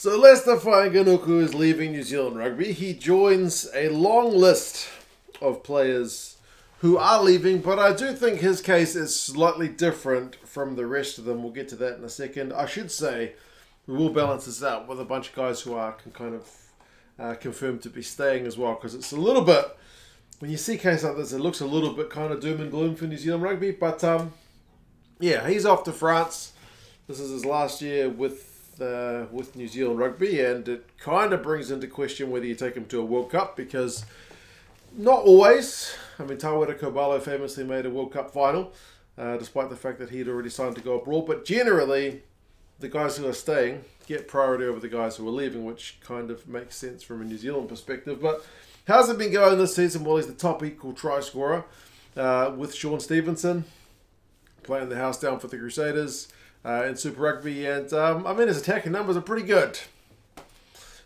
So Leicester Fainga'anuku is leaving New Zealand Rugby. He joins a long list of players who are leaving, but I do think his case is slightly different from the rest of them. We'll get to that in a second. I should say we will balance this out with a bunch of guys who are kind of uh, confirmed to be staying as well, because it's a little bit when you see cases like this, it looks a little bit kind of doom and gloom for New Zealand rugby. But um, yeah, he's off to France. This is his last year with uh, with New Zealand rugby, and it kind of brings into question whether you take him to a World Cup because not always. I mean, Tawera Kerr-Barlow famously made a World Cup final, uh, despite the fact that he'd already signed to go abroad. But generally, the guys who are staying get priority over the guys who are leaving, which kind of makes sense from a New Zealand perspective. But how's it been going this season? Well, he's the top equal try scorer uh, with Shaun Stevenson playing the house down for the Crusaders uh, in Super Rugby, and um, I mean his attacking numbers are pretty good.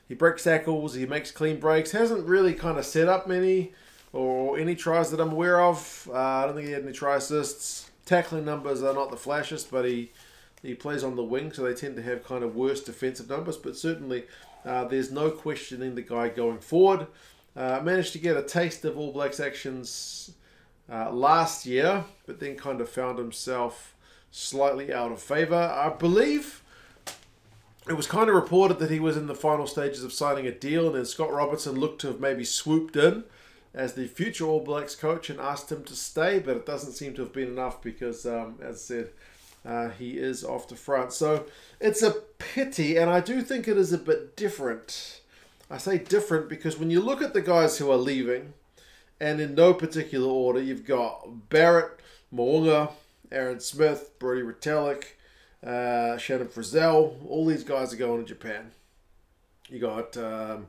He breaks tackles, he makes clean breaks. Hasn't really kind of set up many or any tries that I'm aware of. Uh, I don't think he had any try assists. Tackling numbers are not the flashiest, but he he plays on the wing, so they tend to have kind of worse defensive numbers. But certainly, uh, there's no questioning the guy going forward. Uh, managed to get a taste of All Blacks actions uh, last year, but then kind of found himself slightly out of favour. I believe it was kind of reported that he was in the final stages of signing a deal, and then Scott Robertson looked to have maybe swooped in as the future All Blacks coach and asked him to stay, but it doesn't seem to have been enough because, um, as I said, uh, he is off to France. So it's a pity, and I do think it is a bit different. I say different because when you look at the guys who are leaving, and in no particular order, you've got Barrett, Mo'unga, Aaron Smith, Brodie Retallick, uh, Shannon Frizzell. All these guys are going to Japan. You got um,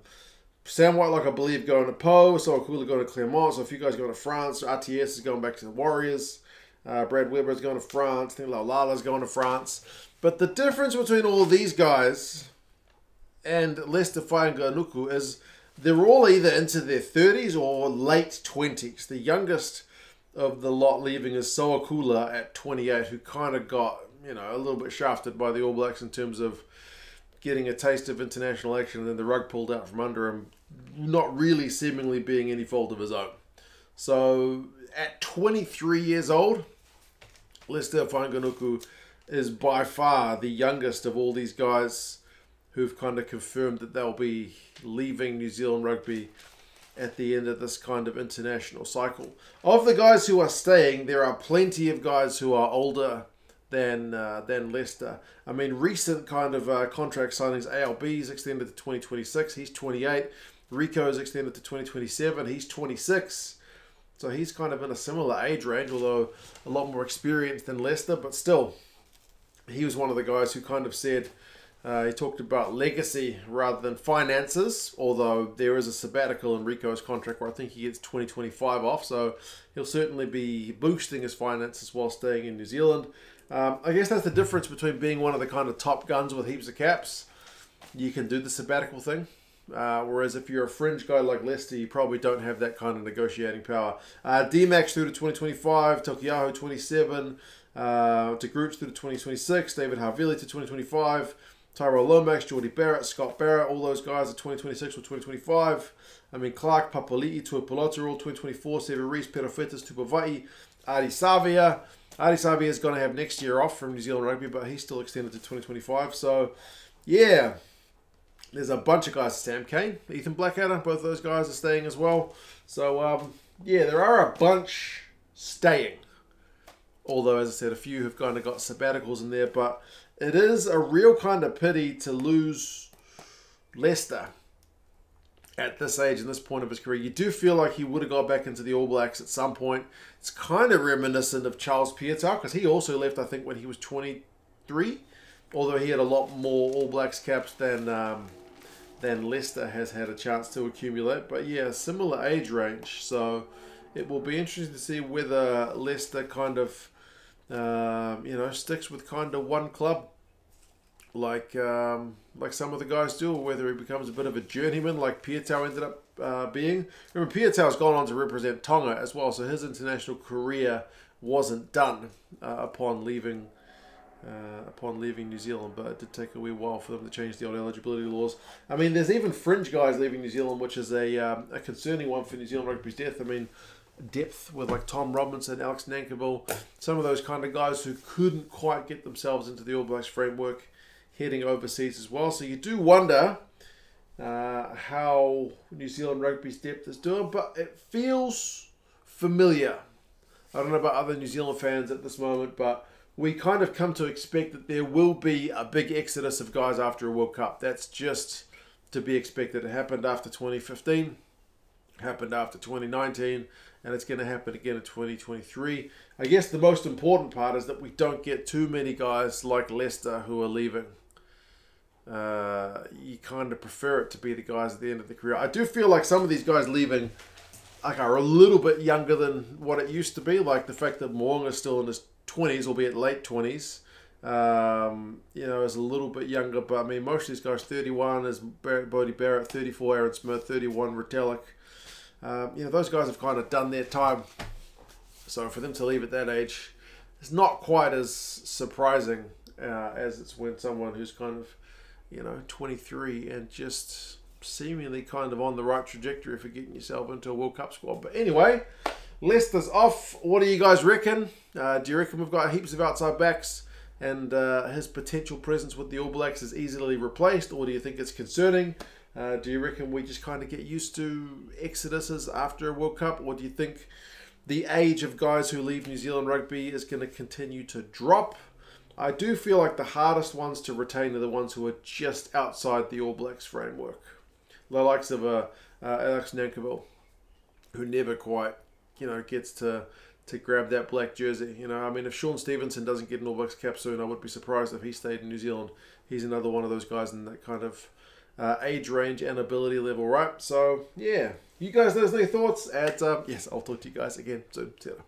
Sam Whitelock, I believe, going to Pau. So Akula going to Clermont. So a few guys going to France. RTS is going back to the Warriors. Uh, Brad Weber is going to France. I think Laulala is going to France. But the difference between all these guys and Leicester Fainga'anuku is they're all either into their 30s or late 20s. The youngest of the lot leaving is Sowakula at 28, who kind of got, you know, a little bit shafted by the All Blacks in terms of getting a taste of international action and then the rug pulled out from under him, not really seemingly being any fault of his own. So at 23 years old, Leicester Fainga'anuku is by far the youngest of all these guys who've kind of confirmed that they'll be leaving New Zealand rugby at the end of this kind of international cycle. Of the guys who are staying, there are plenty of guys who are older than uh, than Leicester. I mean, recent kind of uh, contract signings. ALB is extended to 2026. He's 28. Rico is extended to 2027. He's 26. So he's kind of in a similar age range, although a lot more experienced than Leicester. But still, he was one of the guys who kind of said uh, he talked about legacy rather than finances, although there is a sabbatical in Rico's contract where I think he gets 2025 off, so he'll certainly be boosting his finances while staying in New Zealand. Um, I guess that's the difference between being one of the kind of top guns with heaps of caps. You can do the sabbatical thing. Uh, whereas if you're a fringe guy like Leicester, you probably don't have that kind of negotiating power. Uh, D-Max through to 2025, Taukei'aho 27, uh, to Groups through to 2026, David Havili to 2025, Tyrell Lomax, Jordie Barrett, Scott Barrett, all those guys are 2026 or 2025. I mean, Clark, Papali'i, Tuipulotu, all 2024. Sevu Reece, Perofetas, Tupavai, Ardie Savea. Ardie Savea is going to have next year off from New Zealand Rugby, but he's still extended to 2025. So, yeah, there's a bunch of guys. Sam Cane, Ethan Blackadder, both those guys are staying as well. So, um, yeah, there are a bunch staying. Although, as I said, a few have kind of got sabbaticals in there, but it is a real kind of pity to lose Leicester at this age and this point of his career. You do feel like he would have got back into the All Blacks at some point. It's kind of reminiscent of Charles Piutau because he also left, I think, when he was 23, although he had a lot more All Blacks caps than um, than Leicester has had a chance to accumulate. But yeah, similar age range. So it will be interesting to see whether Leicester kind of um, you know, sticks with kind of one club, like um, like some of the guys do, or whether he becomes a bit of a journeyman, like Piutau ended up uh, being. Remember, Piutau's gone on to represent Tonga as well, so his international career wasn't done uh, upon leaving uh, upon leaving New Zealand, but it did take a wee while for them to change the old eligibility laws. I mean, there's even fringe guys leaving New Zealand, which is a, um, a concerning one for New Zealand rugby's death. I mean, depth with like Tom Robinson, Alex Nankivell, some of those kind of guys who couldn't quite get themselves into the All Blacks framework heading overseas as well. So you do wonder uh, how New Zealand rugby's depth is doing, but it feels familiar. I don't know about other New Zealand fans at this moment, but we kind of come to expect that there will be a big exodus of guys after a World Cup. That's just to be expected. It happened after 2015, happened after 2019, and it's going to happen again in 2023. I guess the most important part is that we don't get too many guys like Leicester who are leaving. Uh, you kind of prefer it to be the guys at the end of the career. I do feel like some of these guys leaving like are a little bit younger than what it used to be. Like the fact that Mo'unga is still in his 20s, albeit late 20s. Um, you know, is a little bit younger, but I mean, most of these guys 31 is Bodie Barrett, 34 Aaron Smith, 31 Retallick. Um, you know, those guys have kind of done their time. So for them to leave at that age, it's not quite as surprising uh, as it's when someone who's kind of, you know, 23 and just seemingly kind of on the right trajectory for getting yourself into a World Cup squad. But anyway, Leicester's off. What do you guys reckon? Uh, do you reckon we've got heaps of outside backs and uh, his potential presence with the All Blacks is easily replaced, or do you think it's concerning? Uh, do you reckon we just kind of get used to exoduses after a World Cup, or do you think the age of guys who leave New Zealand rugby is going to continue to drop? I do feel like the hardest ones to retain are the ones who are just outside the All Blacks framework. The likes of uh, uh, Alex Nankivell, who never quite, you know, gets to to grab that black jersey. You know, I mean, if Shaun Stevenson doesn't get an All Blacks cap soon, I would be surprised if he stayed in New Zealand. He's another one of those guys in that kind of uh, age range and ability level, right? So, yeah. You guys, there's any thoughts? At, um, yes, I'll talk to you guys again soon. See you later.